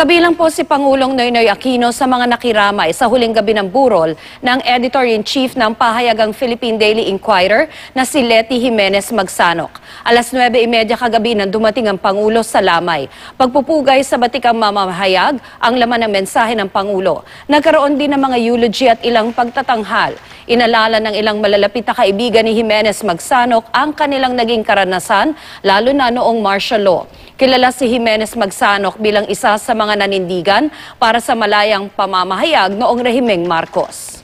Kabilang po si Pangulong Noynoy Aquino sa mga nakiramay sa huling gabi ng burol ng Editor-in-Chief ng pahayagang Philippine Daily Inquirer na si Leti Jimenez Magsanok. Alas 9.30 kagabi nang dumating ang Pangulo sa Lamay. Pagpupugay sa batikang mamamahayag ang laman ng mensahe ng Pangulo. Nagkaroon din ng mga eulogy at ilang pagtatanghal. Inalala ng ilang malalapit na kaibigan ni Jimenez Magsanok ang kanilang naging karanasan lalo na noong martial law. Kilala si Jimenez Magsanok bilang isa sa mga nanindigan para sa malayang pamamahayag noong rehimeng Marcos.